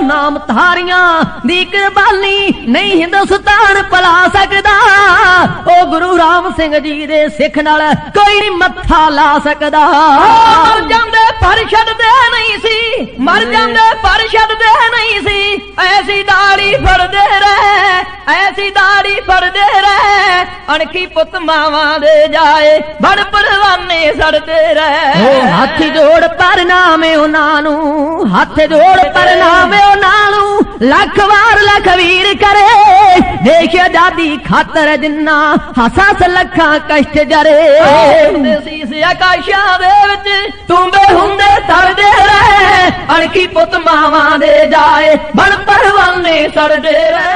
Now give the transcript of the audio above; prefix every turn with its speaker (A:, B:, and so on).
A: ਨਾਮ ਧਾਰੀਆਂ ਦੀ ਕੁਰਬਾਨੀ ਨਹੀਂ ਹਿੰਦੁਸਤਾਨ ਭਲਾ ਸਕਦਾ। ਉਹ ਗੁਰੂ ਰਾਮ ਸਿੰਘ ਜੀ ਦੇ ਸਿੱਖ ਨਾਲ ਕੋਈ ਨਹੀਂ ਮੱਥਾ ਲਾ ਸਕਦਾ। ਮਰ ਜਾਂਦੇ ਪਰ ਛੱਡਦੇ ਨਹੀਂ ਸੀ। ਮਰ ਜਾਂਦੇ ਪਰ ਛੱਡਦੇ ਨਹੀਂ ਸੀ। ਐਸੀ ਦਾੜੀ ਫੜਦੇ ਰਹਿ ਐਸੀ ਦਾੜੀ ਫੜਦੇ ਰਹਿ। ਅਣਖੀ ਪੁੱਤ ਮਾਵਾਂ ਦੇ ਜਾਏ ਬੜ ਪਰਵਾਨੇ ਸੜਦੇ ਰਹਿ। ਹੱਥ ਜੋੜ ਪਰਨਾਮੇ ਉਹਨਾਂ ਨੂੰ ਹੱਥ ਜੋੜ ਪਰਨਾਮੇ ਲੱਖ ਵਾਰ ਲੱਖ ਵੀਰ ਕਰੇ। ਦੇਖ ਆਜ਼ਾਦੀ ਖਾਤਰ ਜਿੰਨਾ ਹਸਾਸ ਲੱਖਾਂ ਕਸ਼ਟ ਜਰੇ। ਹੁੰਦੇ ਸੀਸ ਆਕਾਸ਼ਾਂ ਦੇ ਵਿੱਚ, ਤੁੰਬੇ ਹੁੰਦੇ ਤਰਦੇ ਰਹੇ। ਅਣਖੀ ਪੁੱਤ ਮਾਵਾਂ ਦੇ ਜਾਏ, ਬਣ ਪਰਵਾਨੇ ਸੜਦੇ ਰਹੇ।